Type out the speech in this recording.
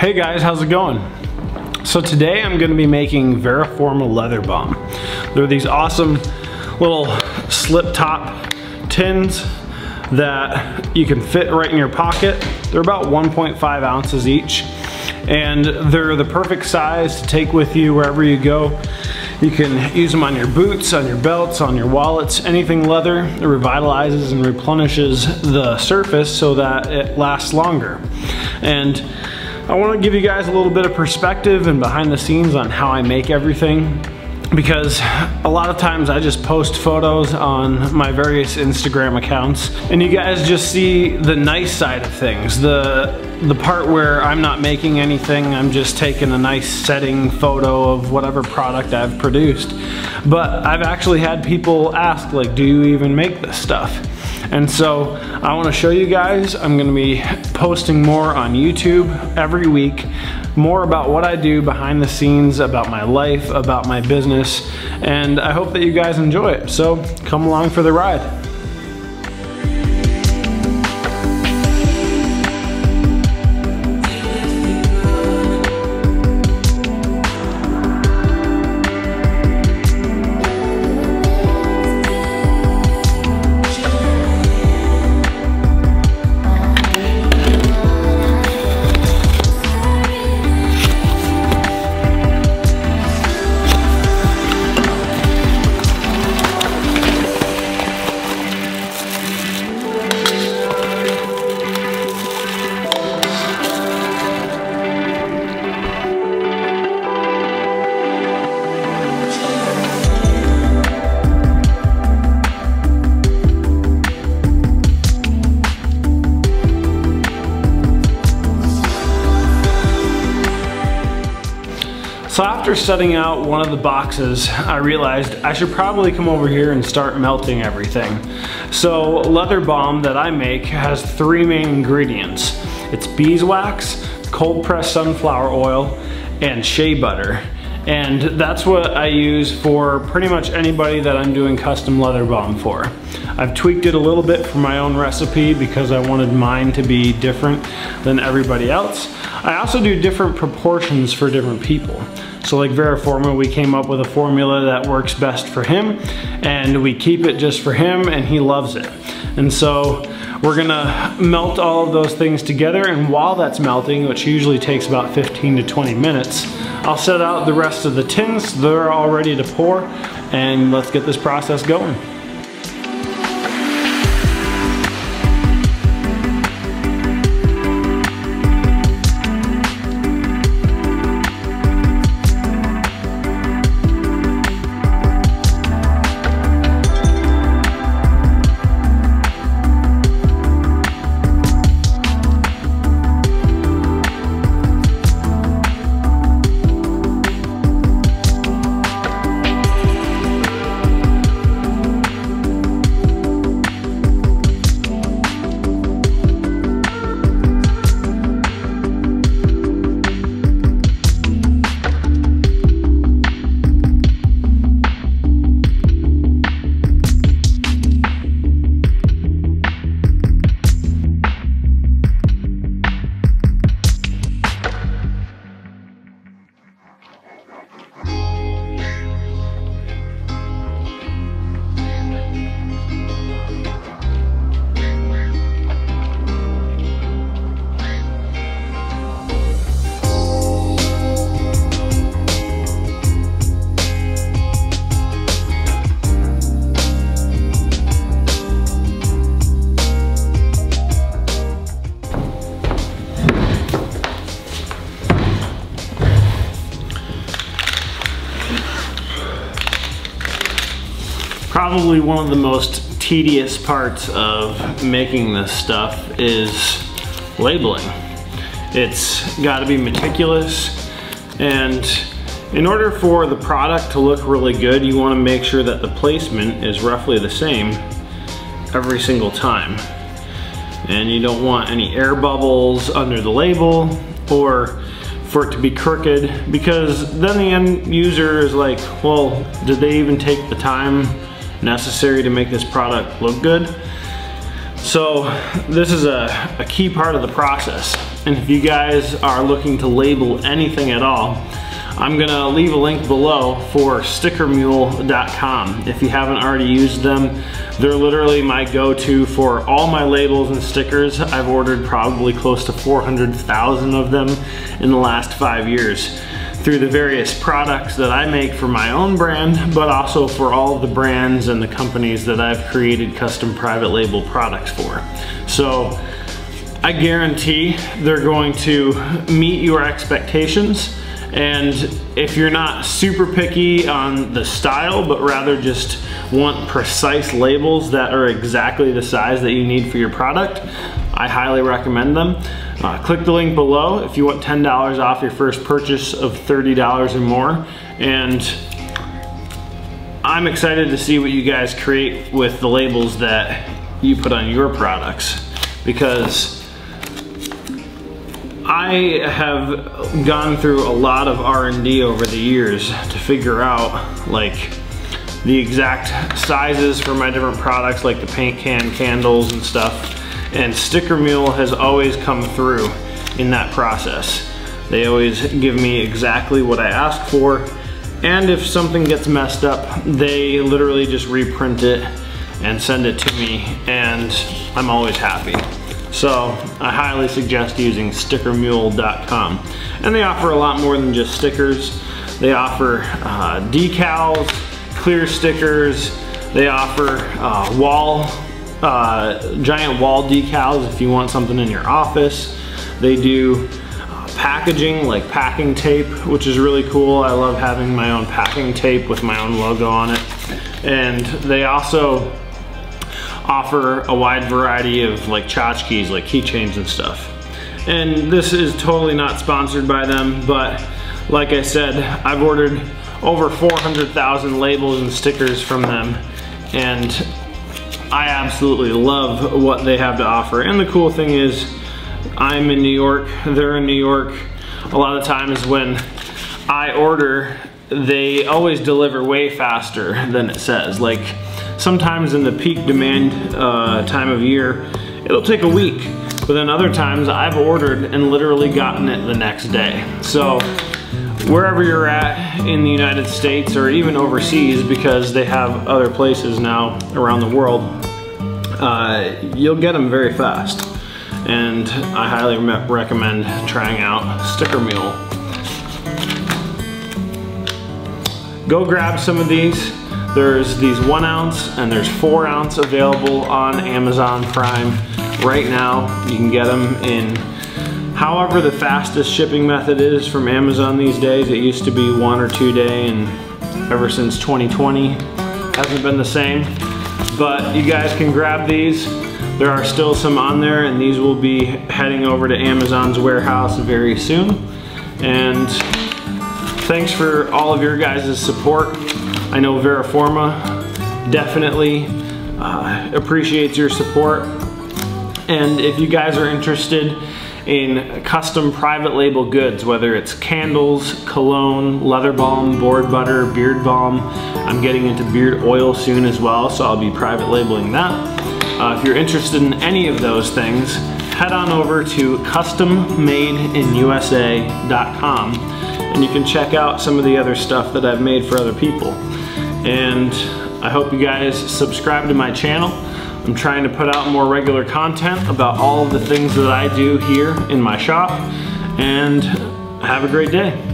Hey guys, how's it going? So today I'm gonna be making VeraForma Leather Balm. They're these awesome little slip top tins that you can fit right in your pocket. They're about 1.5 ounces each and they're the perfect size to take with you wherever you go. You can use them on your boots, on your belts, on your wallets, anything leather. It revitalizes and replenishes the surface so that it lasts longer. And I wanna give you guys a little bit of perspective and behind the scenes on how I make everything because a lot of times I just post photos on my various Instagram accounts and you guys just see the nice side of things, the the part where I'm not making anything, I'm just taking a nice setting photo of whatever product I've produced. But I've actually had people ask like, do you even make this stuff? And so I wanna show you guys, I'm gonna be posting more on YouTube every week, more about what I do behind the scenes, about my life, about my business, and I hope that you guys enjoy it. So come along for the ride. So after setting out one of the boxes, I realized I should probably come over here and start melting everything. So leather balm that I make has three main ingredients. It's beeswax, cold pressed sunflower oil, and shea butter. And that's what I use for pretty much anybody that I'm doing custom leather balm for. I've tweaked it a little bit for my own recipe because I wanted mine to be different than everybody else. I also do different proportions for different people. So like VeraForma, we came up with a formula that works best for him and we keep it just for him and he loves it. And so we're gonna melt all of those things together and while that's melting, which usually takes about 15 to 20 minutes, I'll set out the rest of the tins. They're all ready to pour and let's get this process going. Probably one of the most tedious parts of making this stuff is labeling. It's gotta be meticulous and in order for the product to look really good, you wanna make sure that the placement is roughly the same every single time. And you don't want any air bubbles under the label or for it to be crooked because then the end user is like, well, did they even take the time necessary to make this product look good? So this is a, a key part of the process. And if you guys are looking to label anything at all, I'm gonna leave a link below for stickermule.com. If you haven't already used them, they're literally my go-to for all my labels and stickers. I've ordered probably close to 400,000 of them in the last five years through the various products that I make for my own brand, but also for all the brands and the companies that I've created custom private label products for. So I guarantee they're going to meet your expectations. And if you're not super picky on the style, but rather just want precise labels that are exactly the size that you need for your product, I highly recommend them. Uh, click the link below if you want $10 off your first purchase of $30 or more. And I'm excited to see what you guys create with the labels that you put on your products because I have gone through a lot of R&D over the years to figure out like the exact sizes for my different products like the paint can candles and stuff and Sticker Mule has always come through in that process. They always give me exactly what I ask for and if something gets messed up they literally just reprint it and send it to me and I'm always happy. So I highly suggest using stickermule.com. And they offer a lot more than just stickers. They offer uh, decals, clear stickers, they offer uh, wall, uh, giant wall decals if you want something in your office. They do uh, packaging like packing tape, which is really cool. I love having my own packing tape with my own logo on it. And they also offer a wide variety of like tchotchkes, like keychains and stuff. And this is totally not sponsored by them, but like I said, I've ordered over 400,000 labels and stickers from them, and I absolutely love what they have to offer. And the cool thing is, I'm in New York, they're in New York. A lot of times when I order, they always deliver way faster than it says. Like, sometimes in the peak demand uh, time of year, it'll take a week. But then other times I've ordered and literally gotten it the next day. So wherever you're at in the United States or even overseas, because they have other places now around the world, uh, you'll get them very fast. And I highly recommend trying out Sticker Mule. Go grab some of these. There's these one ounce and there's four ounce available on Amazon Prime right now. You can get them in however the fastest shipping method is from Amazon these days. It used to be one or two day and ever since 2020 hasn't been the same. But you guys can grab these. There are still some on there and these will be heading over to Amazon's warehouse very soon. And thanks for all of your guys' support. I know VeraForma definitely uh, appreciates your support. And if you guys are interested in custom private label goods, whether it's candles, cologne, leather balm, board butter, beard balm, I'm getting into beard oil soon as well, so I'll be private labeling that. Uh, if you're interested in any of those things, head on over to custommadeinusa.com and you can check out some of the other stuff that I've made for other people and I hope you guys subscribe to my channel. I'm trying to put out more regular content about all of the things that I do here in my shop and have a great day.